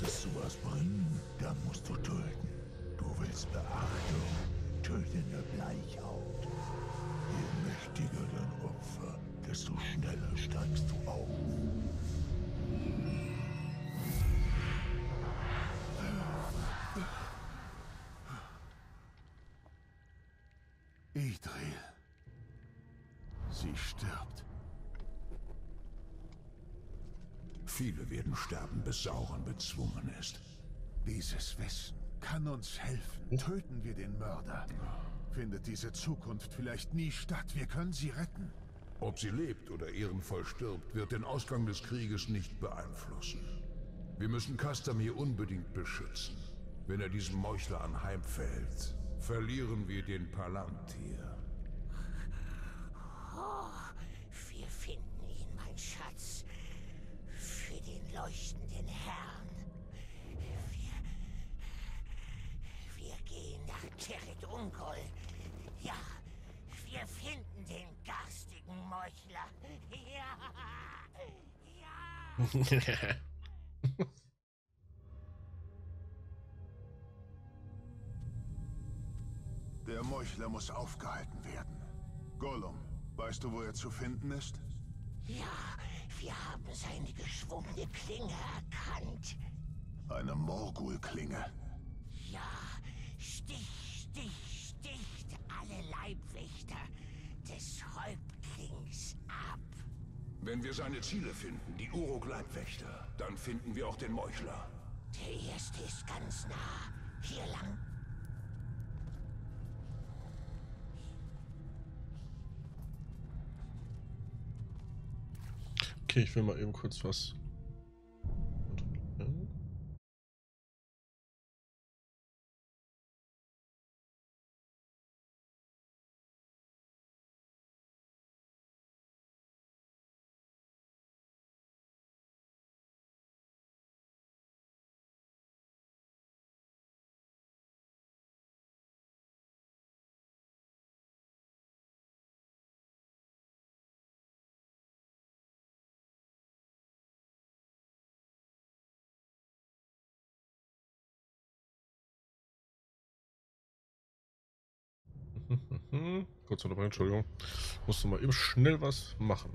willst du was bringen, dann musst du töten. Du willst Beachtung, töte eine Bleichhaut. Je mächtiger dein Opfer, desto schneller steigst du auf. Idril. Sie stirbt. Viele werden sterben, bis Sauron bezwungen ist. Dieses Wissen kann uns helfen. Töten wir den Mörder. Findet diese Zukunft vielleicht nie statt. Wir können sie retten. Ob sie lebt oder ehrenvoll stirbt, wird den Ausgang des Krieges nicht beeinflussen. Wir müssen Kastamir unbedingt beschützen. Wenn er diesem Meuchler anheimfällt, verlieren wir den Palantir. Oh, wir finden ihn, mein Schatz. Für den Herrn. Wir... Wir gehen nach Terit Ungol. Ja, wir finden den garstigen Meuchler. Ja, ja. Der Meuchler muss aufgehalten werden. Gollum, weißt du, wo er zu finden ist? Ja, wir haben seine geschwungene Klinge erkannt. Eine Morgul-Klinge. Ja, Stich, Stich, sticht alle Leibwächter des Häuptlings ab. Wenn wir seine Ziele finden, die Uruk-Leibwächter, dann finden wir auch den Meuchler. Der erste ist ganz nah. Hier lang. Okay, ich will mal eben kurz was. Kurz unterbrechen, Entschuldigung. Musste mal eben schnell was machen.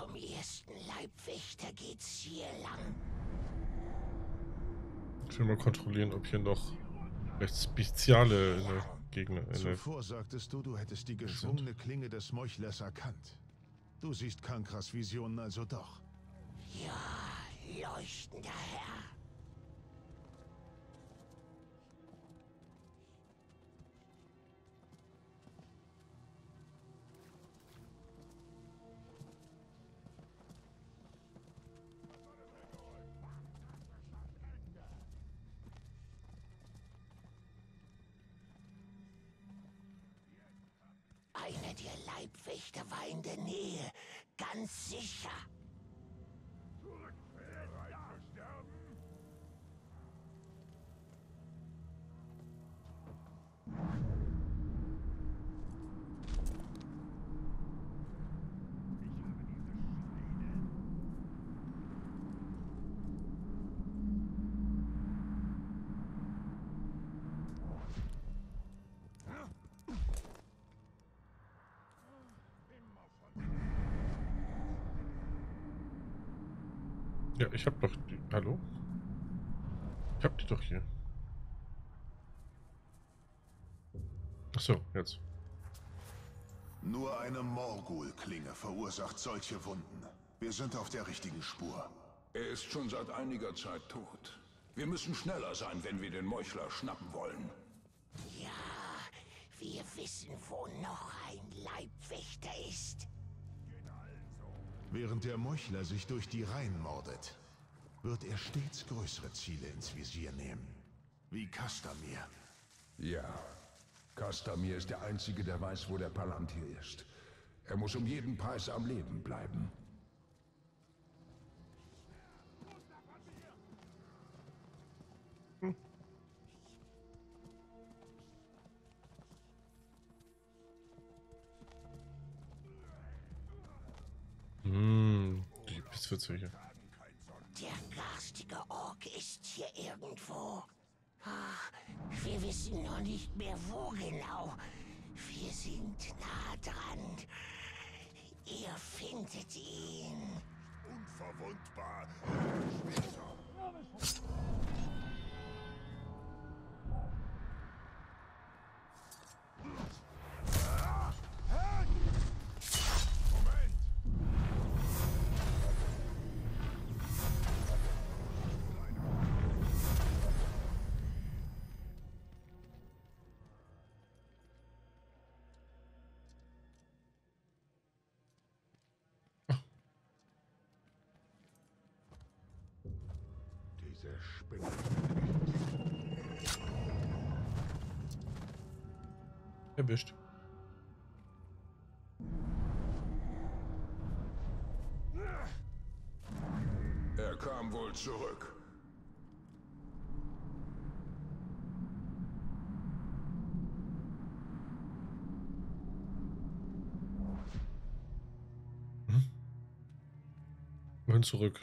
Zum ersten Leibwächter geht's hier lang. Ich will mal kontrollieren, ob hier noch recht spezielle in der Gegner. In der Zuvor sagtest du, du hättest die geschwungene Klinge des Meuchlers erkannt. Du siehst Kankras Visionen also doch. Ja, leuchtender Herr. Der Nähe. Ganz sicher. Ja, ich hab doch die. Hallo? Ich hab die doch hier. Achso, jetzt. Nur eine Morgul-Klinge verursacht solche Wunden. Wir sind auf der richtigen Spur. Er ist schon seit einiger Zeit tot. Wir müssen schneller sein, wenn wir den Meuchler schnappen wollen. Ja, Wir wissen, wo noch ein Leibwächter ist. Während der Meuchler sich durch die Reihen mordet, wird er stets größere Ziele ins Visier nehmen. Wie Kastamir. Ja. Kastamir ist der Einzige, der weiß, wo der Palantir ist. Er muss um jeden Preis am Leben bleiben. Hm, die Pissverzöge. Der garstige Ork ist hier irgendwo. Ach, wir wissen noch nicht mehr wo genau. Wir sind nah dran. Ihr findet ihn. Unverwundbar. Diese Spinne. Erwischt. Er kam wohl zurück. Wohin zurück?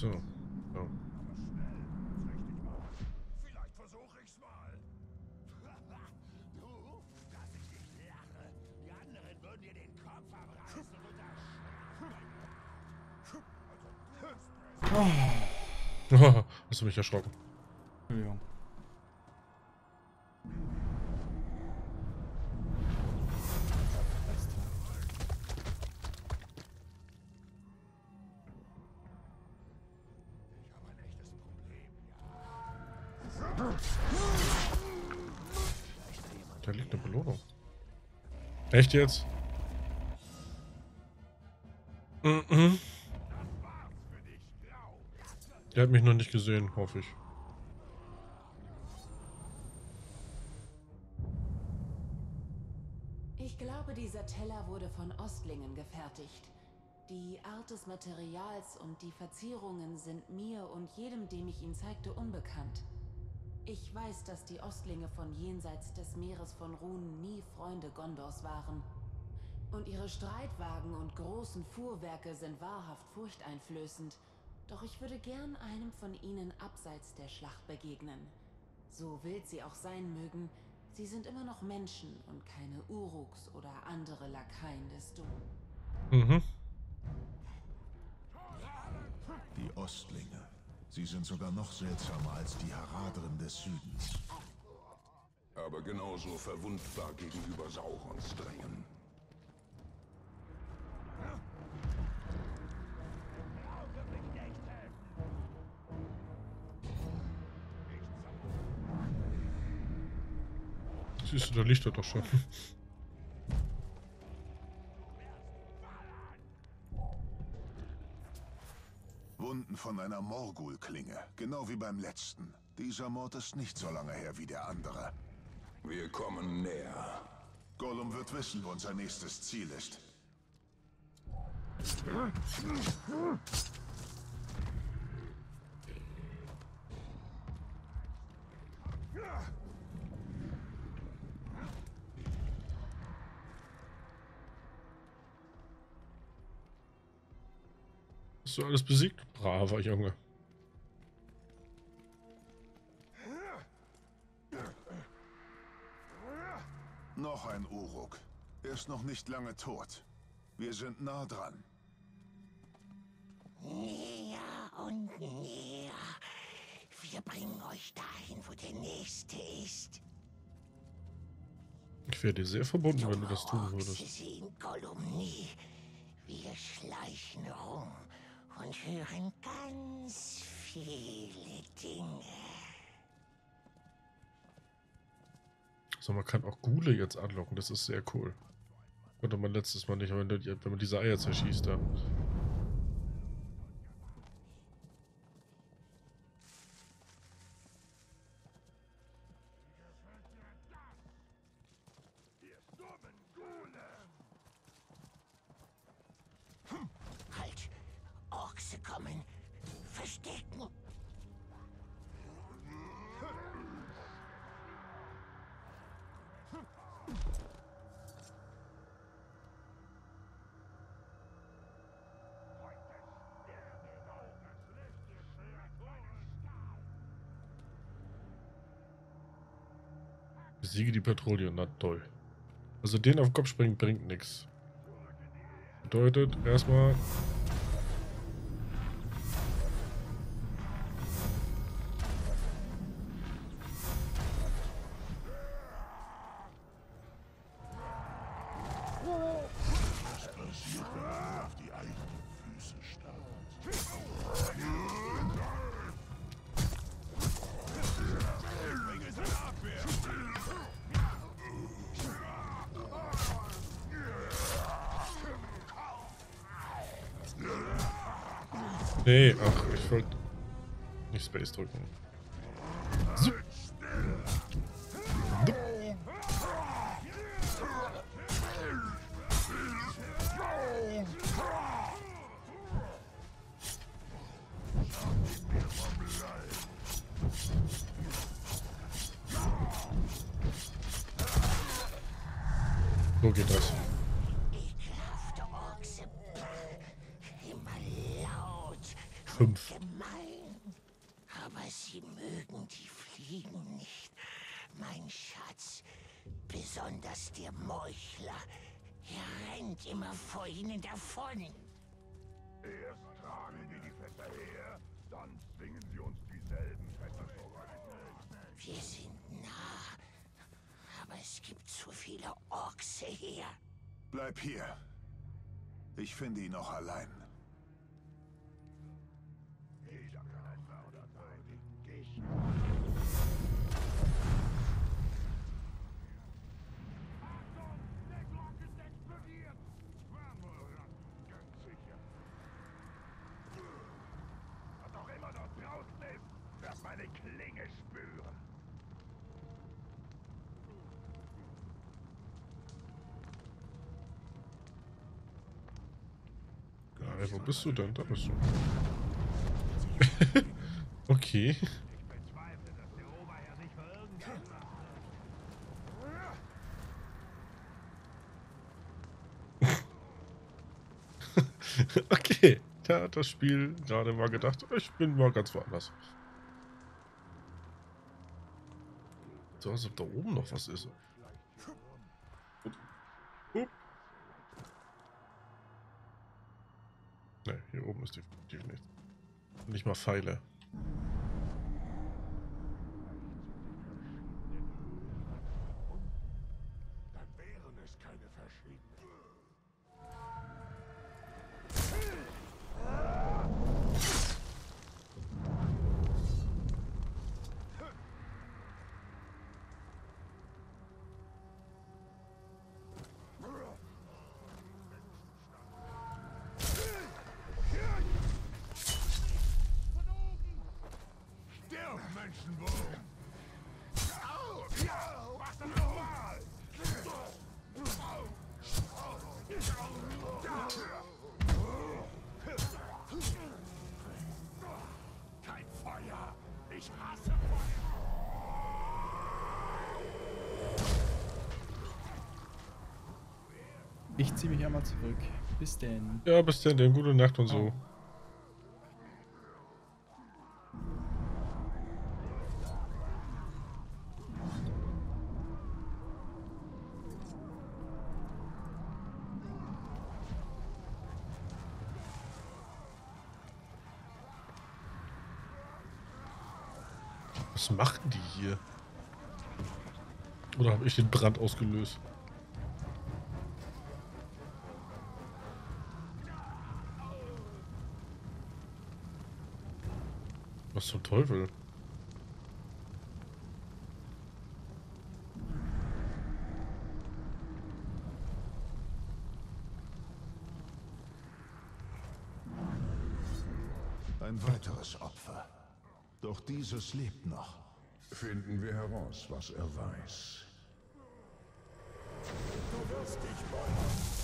So. Ja. Machen. Vielleicht versuche ich's mal. Du, dass ich nicht lache. Die anderen würden dir den Kopf abreißen und das Hast du mich erschrocken? Echt jetzt? Mhm. Der hat mich noch nicht gesehen, hoffe ich. Ich glaube, dieser Teller wurde von Ostlingen gefertigt. Die Art des Materials und die Verzierungen sind mir und jedem, dem ich ihn zeigte, unbekannt. Ich weiß, dass die Ostlinge von jenseits des Meeres von Runen nie Freunde Gondors waren. Und ihre Streitwagen und großen Fuhrwerke sind wahrhaft furchteinflößend. Doch ich würde gern einem von ihnen abseits der Schlacht begegnen. So wild sie auch sein mögen, sie sind immer noch Menschen und keine Uruks oder andere Lakaien des Du. Mhm. Die Ostlinge. Sie sind sogar noch seltsamer als die Haradren des Südens. Aber genauso verwundbar gegenüber Saurons Drängen. Siehst du, da liegt er doch schon. Von einer Morgul-Klinge, genau wie beim letzten. Dieser Mord ist nicht so lange her wie der andere. Wir kommen näher. Gollum wird wissen, wo unser nächstes Ziel ist. Hast du alles besiegt? Braver Junge. Noch ein Uruk. Er ist noch nicht lange tot. Wir sind nah dran. Näher und näher. Wir bringen euch dahin, wo der Nächste ist. Ich wäre dir sehr verbunden, wenn du das tun würdest. Wir schleichen rum und hören ganz viele Dinge. So, man kann auch Gule jetzt anlocken, das ist sehr cool. Konnte man letztes Mal nicht, wenn, man diese Eier zerschießt da. Halt! Orks kommen! Verstecken! Besiege die Patrouille, na toll. Also den auf den Kopf springen bringt nichts. Bedeutet erstmal. Nee, ach, ich wollte nicht Space drücken. Viele Orks hier. Bleib hier. Ich finde ihn noch allein. Bist du denn? Da bist du. okay. Okay. Da hat das Spiel gerade mal gedacht, ich bin mal ganz woanders. So, als ob da oben noch was ist. Ne, hier oben ist definitiv nichts. Nicht mal Pfeile. Ich ziehe mich einmal zurück. Bis denn. Ja, bis denn, denn gute Nacht und so. Ah. Was machen die hier? Oder habe ich den Brand ausgelöst? Zum Teufel? Ein weiteres Opfer. Doch dieses lebt noch. Finden wir heraus, was er weiß. Du wirst dich wollen.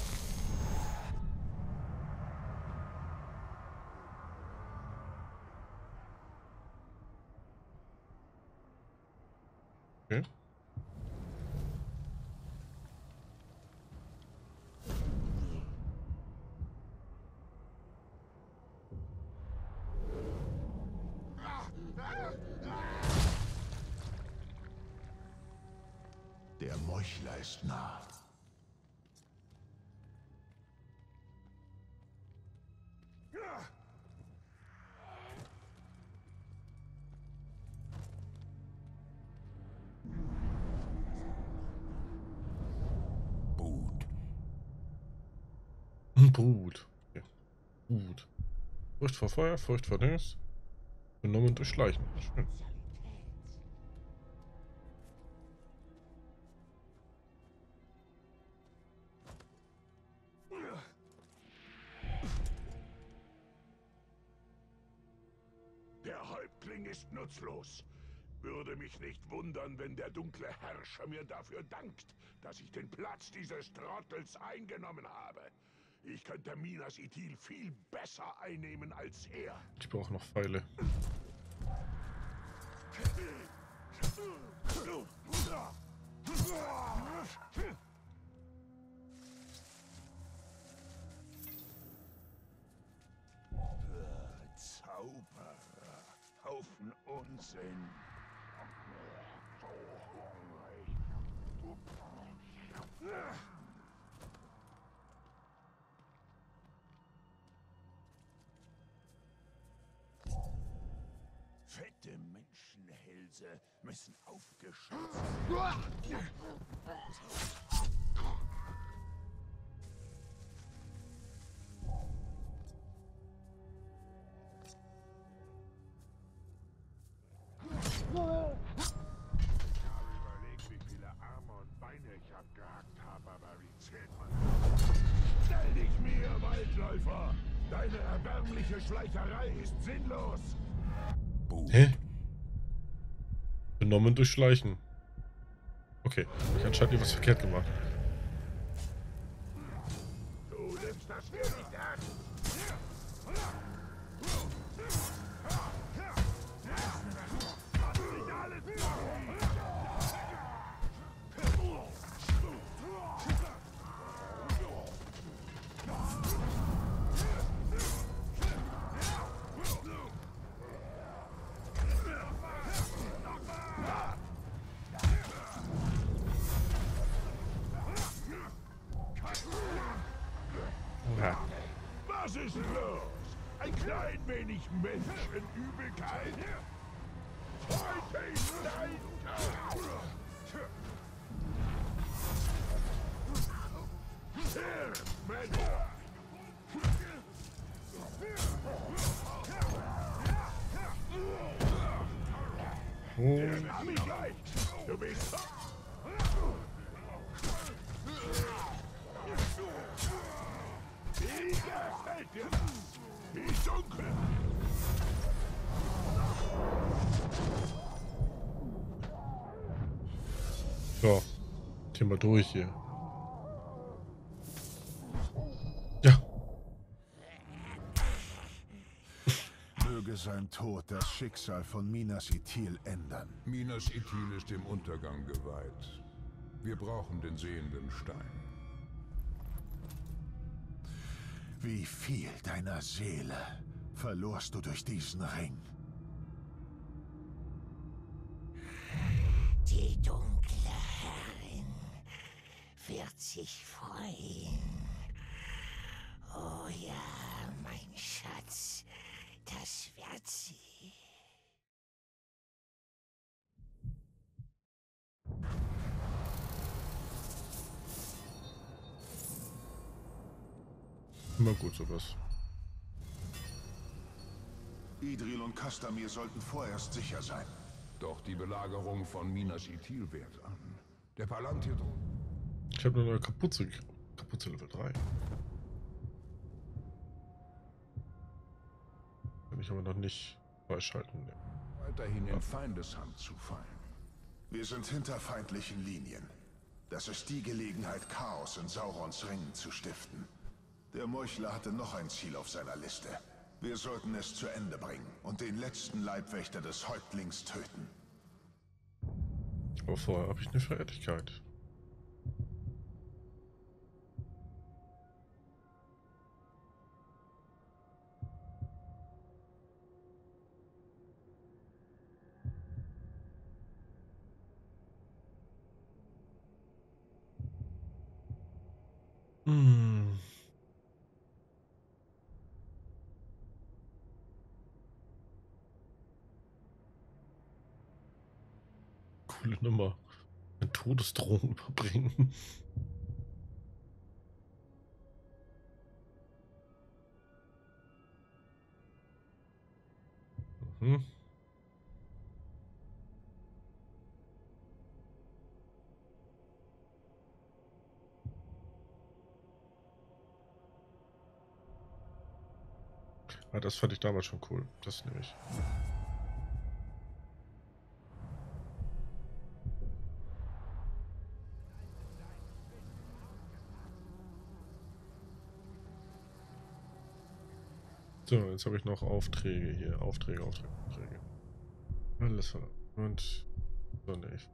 Ist nah. Brut. Ja. Gut. Furcht vor Feuer, Furcht vor Dings. Genommen durch Schleichen. Schön. Nutzlos. Würde mich nicht wundern, wenn der dunkle Herrscher mir dafür dankt, dass ich den Platz dieses Trottels eingenommen habe. Ich könnte Minas Ithil viel besser einnehmen als er. Ich brauche noch Pfeile. Haufen Unsinn. Fette Menschenhälse müssen aufgeschützt werden. Schleicherei ist sinnlos! Hä? Genommen durch Schleichen. Okay, ich habe anscheinend was verkehrt gemacht. Was ist los? Ein klein wenig Menschenübelkeit? Wie dunkel! so. Thema durch hier. Ja. Möge sein Tod das Schicksal von Minas Ithil ändern. Minas Ithil ist dem Untergang geweiht. Wir brauchen den sehenden Stein. Wie viel deiner Seele verlorst du durch diesen Ring? Die dunkle Herrin wird sich freuen. Oh ja, mein Schatz, das wird sie. Immer gut sowas. Idril und Kastamir sollten vorerst sicher sein. Doch die Belagerung von Minas Ithil währt an. Der Palantir droht. Ich habe eine neue Kapuze. Kapuze Level 3. Kann ich aber noch nicht freischalten. Ne. Weiterhin in Feindeshand zu fallen. Wir sind hinter feindlichen Linien. Das ist die Gelegenheit, Chaos in Saurons Ringen zu stiften. Der Meuchler hatte noch ein Ziel auf seiner Liste. Wir sollten es zu Ende bringen und den letzten Leibwächter des Häuptlings töten. Aber vorher habe ich eine Fertigkeit. Hm. Coole Nummer. Eine Todesdrohung überbringen. Mhm. Ah, das fand ich damals schon cool. Das nehme ich. So, jetzt habe ich noch Aufträge hier. Aufträge, Aufträge, Aufträge. Alles klar. Und so nicht.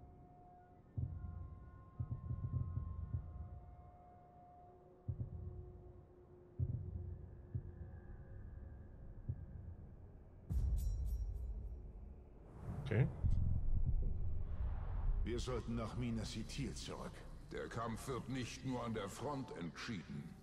Okay. Wir sollten nach Minas Ithil zurück. Der Kampf wird nicht nur an der Front entschieden.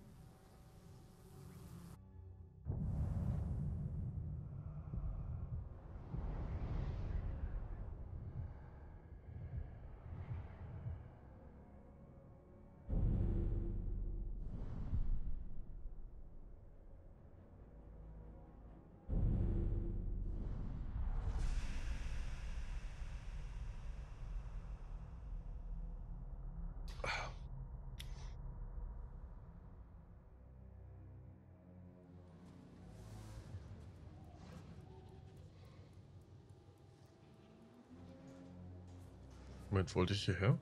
Moment, wollte ich hierher?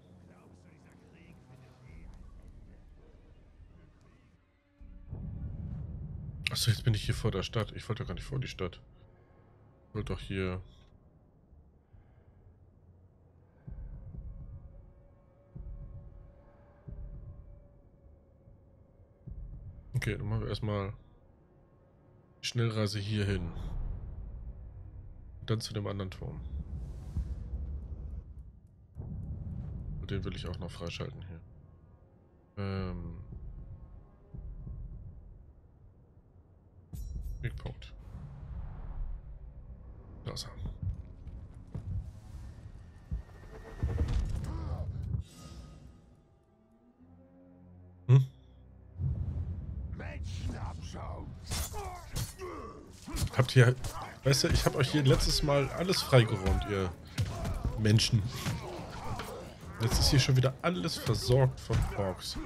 Achso, jetzt bin ich hier vor der Stadt. Ich wollte gar nicht vor die Stadt. Ich wollte doch hier... Okay, dann machen wir erstmal Schnellreise hier hin. Dann zu dem anderen Turm. Den will ich auch noch freischalten hier. Ähm. Wegpunkt. Da ist er. Hm? Habt ihr... Weißt du, ich hab euch hier letztes Mal alles freigeräumt, ihr Menschen. Jetzt ist hier schon wieder alles versorgt von Orks.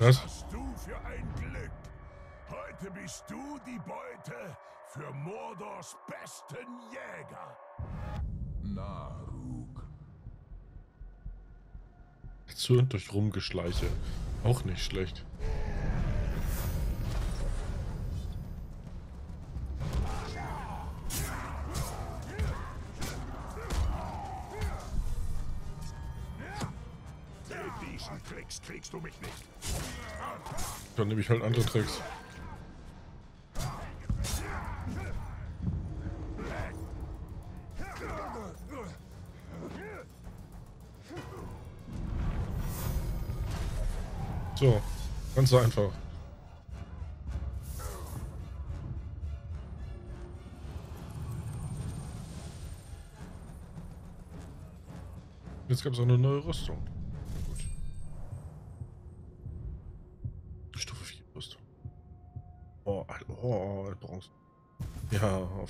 Was, hast du für ein Glück? Heute bist du die Beute für Mordors besten Jäger. Naruk. Erzürnt durch Rumgeschleiche. Auch nicht schlecht. Dann nehme ich halt andere Tricks. So, ganz einfach. Jetzt gab es auch eine neue Rüstung.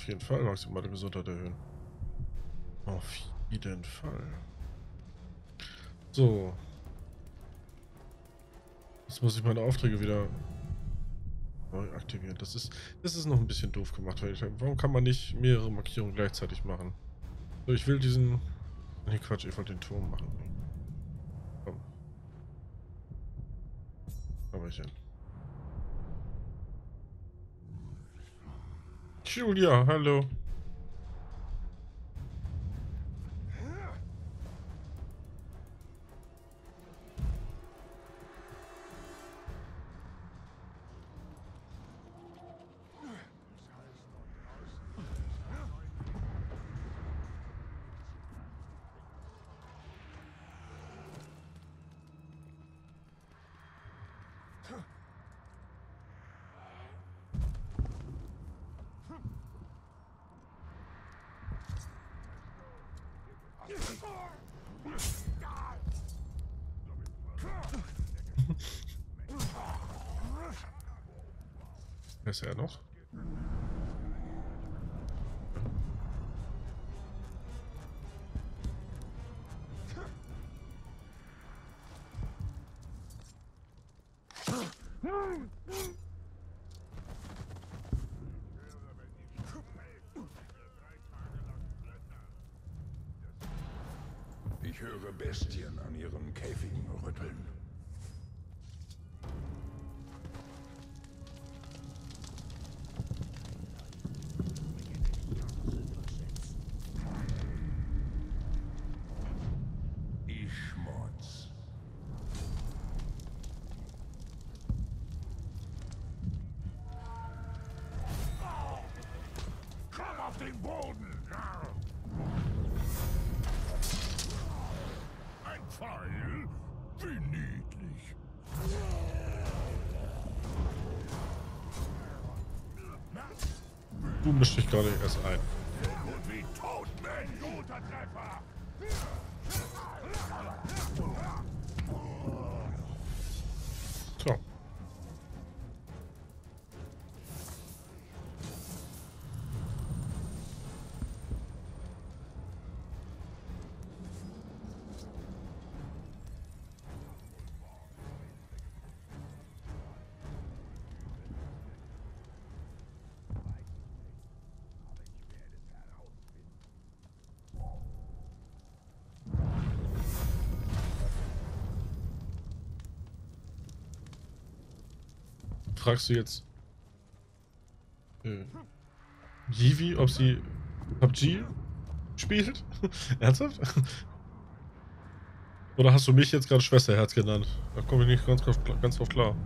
Jeden Fall maximale Gesundheit erhöhen. Auf jeden Fall. So. Jetzt muss ich meine Aufträge wieder aktivieren. Das ist, das ist noch ein bisschen doof gemacht. Weil ich, warum kann man nicht mehrere Markierungen gleichzeitig machen? So, ich will diesen... Nee, Quatsch, ich wollte den Turm machen. Komm. Aber ich hin. Julia, hallo. Ich höre Bestien an ihren Käfigen rütteln. Du mischst dich gerade erst ein. Fragst du jetzt äh, Yivi, ob sie PUBG spielt? Ernsthaft? Oder hast du mich jetzt gerade Schwesterherz genannt? Da komme ich nicht ganz, ganz drauf klar.